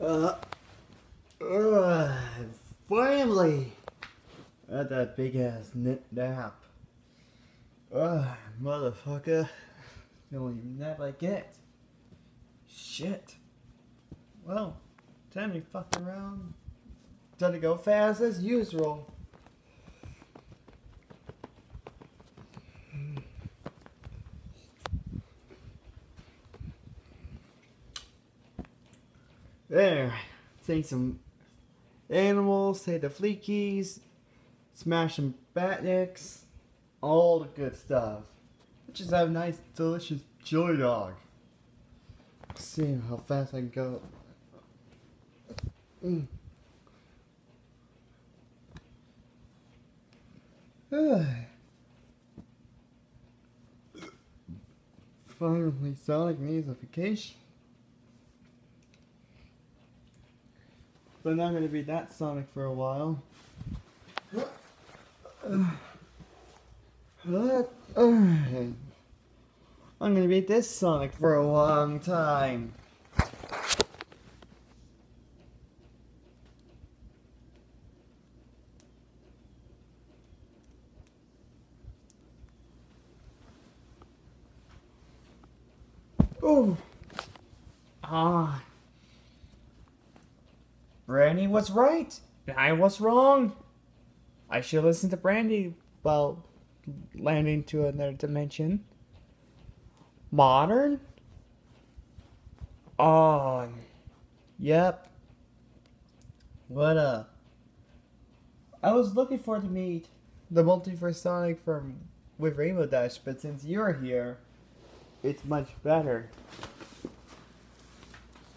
Uh, uh, finally! At that big ass nap. Uh, motherfucker. Don't even nap I get. Shit. Well, time to fuck around. Time to go fast as usual. There. Seeing some animals, say the Flickies, smash some Badniks, all the good stuff. Just have a nice, delicious chili dog. See how fast I can go. Mm. Finally, Sonic needs a vacation. But I'm not gonna be that Sonic for a while. I'm gonna be this Sonic for a long time. Oh. Ah. Brandy was right. And I was wrong. I should listen to Brandy while landing to another dimension. Modern? Oh. Yep. What up? I was looking forward to meet the Multiverse Sonic from with Rainbow Dash, but since you're here, it's much better.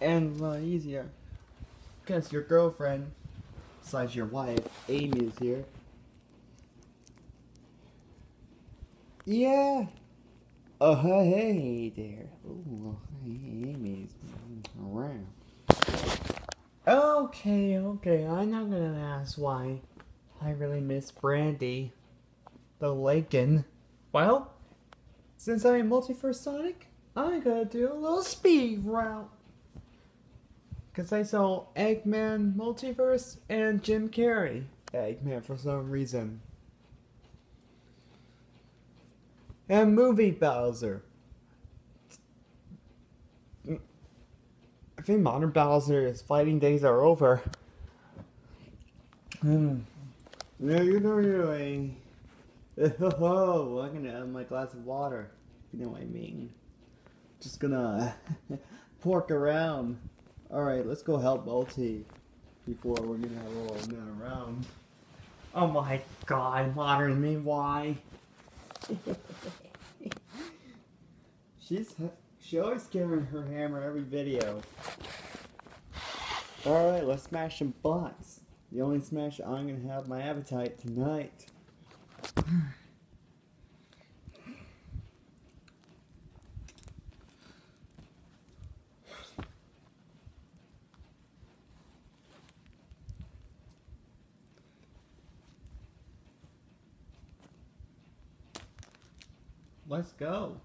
And a lot easier. Because your girlfriend, slash your wife, Amy is here. Yeah. Oh, hey there. Oh, hey, Amy's around. Okay, okay. I'm not gonna ask why I really miss Brandy. The Lakin. Well, since I'm Multiverse Sonic, I gotta do a little speed route. Because I saw Eggman Multiverse and Jim Carrey. Eggman for some reason. And Movie Bowser. I think Modern Bowser's fighting days are over. Hmm. Yeah, you know you're doing. Oh, I'm gonna have my glass of water. You know what I mean. Just gonna pork around. Alright, let's go help Multi before we're gonna have a little man around. Oh my god, modern me, why? She's she always carrying her hammer every video. Alright, let's smash some butts. The only smash I'm gonna have my appetite tonight. Let's go.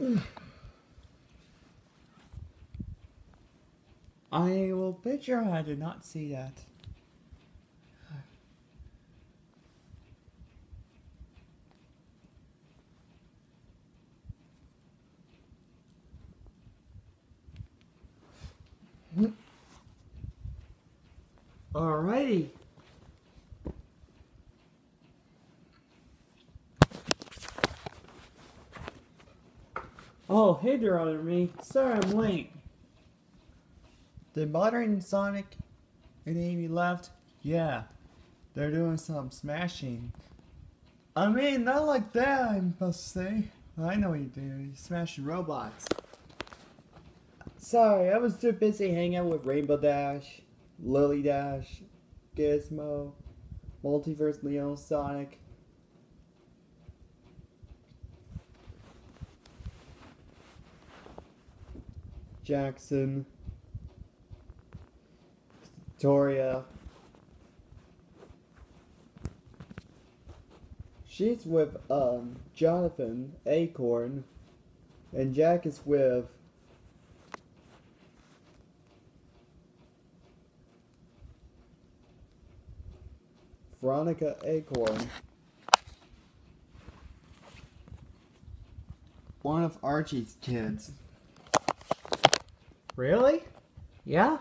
I will bet you I did not see that. Alrighty. There, other me. Sorry I'm late. Did Modern Sonic and Amy left? Yeah. They're doing some smashing. I mean, not like that, I'm supposed to say. I know what you do. You smash robots. Sorry, I was too busy hanging out with Rainbow Dash, Lily Dash, Gizmo, Multiverse Leon Sonic. Jackson, Victoria. She's with um Jonathan Acorn, and Jack is with Veronica Acorn. One of Archie's kids. Really? Yeah?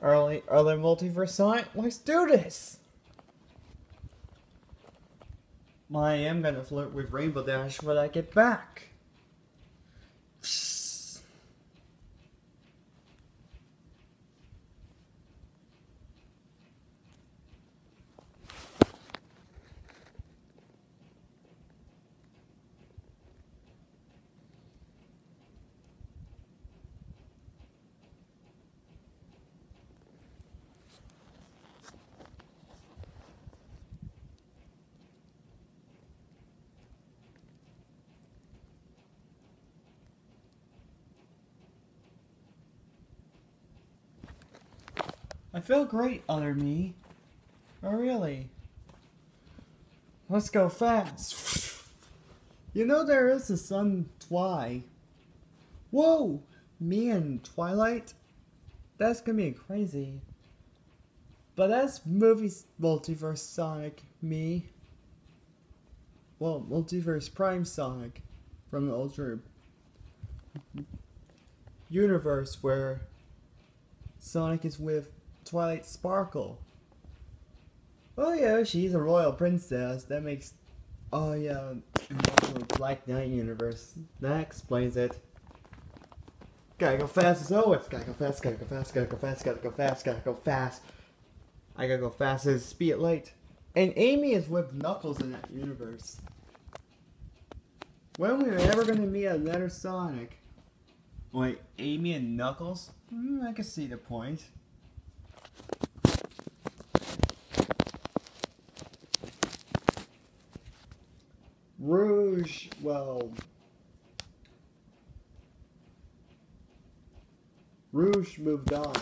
Early, early multiverse science? Let's do this! I am gonna flirt with Rainbow Dash when I get back. I feel great, other me. Oh, really? Let's go fast. you know there is a sun Twi. Whoa! Me and Twilight? That's gonna be crazy. But that's movies multiverse Sonic me. Well, multiverse Prime Sonic from the Ultra universe where Sonic is with Twilight Sparkle. Oh yeah, she's a royal princess. That makes... Oh yeah, Black Knight universe. That explains it. Gotta go fast as always. Gotta go fast, gotta go fast, gotta go fast, gotta go fast, gotta go fast. I gotta go fast as speed light. And Amy is with Knuckles in that universe. When we are ever gonna meet another Sonic? Wait, Amy and Knuckles? Mm, I can see the point. Rouge, well, Rouge moved on.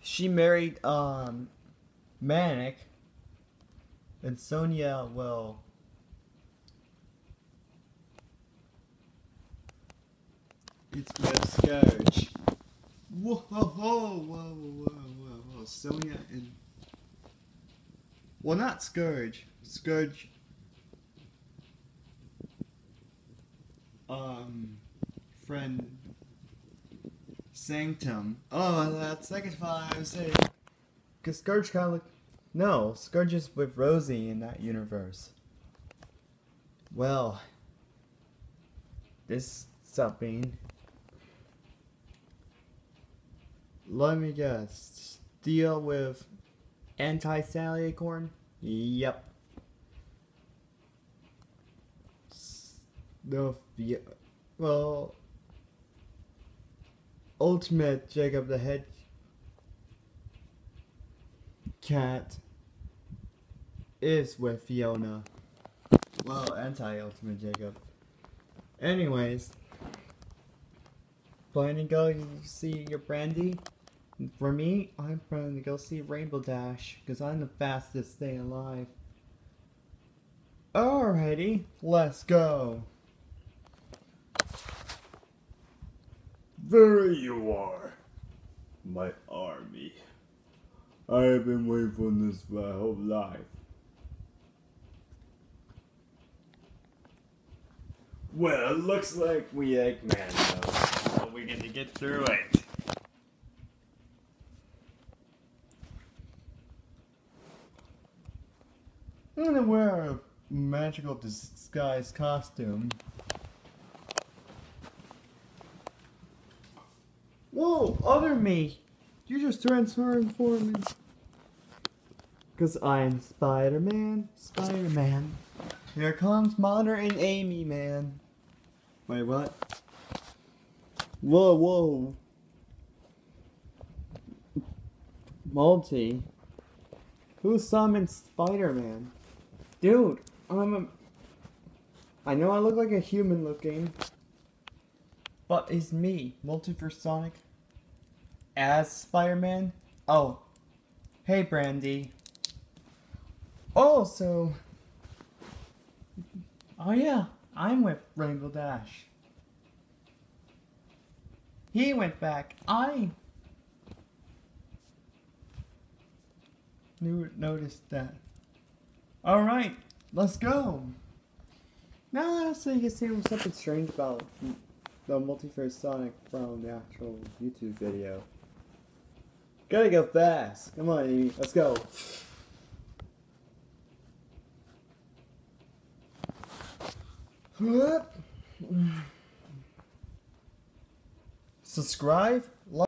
She married um Manic and Sonia, well, it's with Scourge. Whoa, whoa, whoa, whoa, whoa, whoa, whoa, Sonia and well, not Scourge. Scourge. Um, friend. Sanctum. Oh, that's second five. Say, cause Scourge kind of look. No, Scourge is with Rosie in that universe. Well, this something. Let me guess. Deal with anti-Sally Acorn. Yep. The well, Ultimate Jacob the Head Cat is with Fiona. Well, anti-Ultimate Jacob. Anyways, planning to go see your Brandy? For me, I'm planning to go see Rainbow Dash, because I'm the fastest thing alive. Alrighty, let's go. There you are, my army. I have been waiting for this my whole life. Well, it looks like we Eggman knows how we're gonna get through it. I'm gonna wear a magical disguise costume. Whoa, other me! You just transformed for me. Cause I'm Spider-Man, Spider-Man. Here comes Mother and Amy, man. Wait, what? Whoa, whoa. Multi. Who summoned Spider-Man? Dude, I'm a... I know I look like a human looking. But it's me, Multiverse Sonic. As Spider-Man? Oh. Hey, Brandy. Oh, so... Oh yeah, I'm with Rainbow Dash. He went back. I... new noticed that. All right, let's go. Now, so you can see something strange about the multiverse Sonic from the actual YouTube video. Gotta go fast. Come on, Amy. Let's go. Subscribe,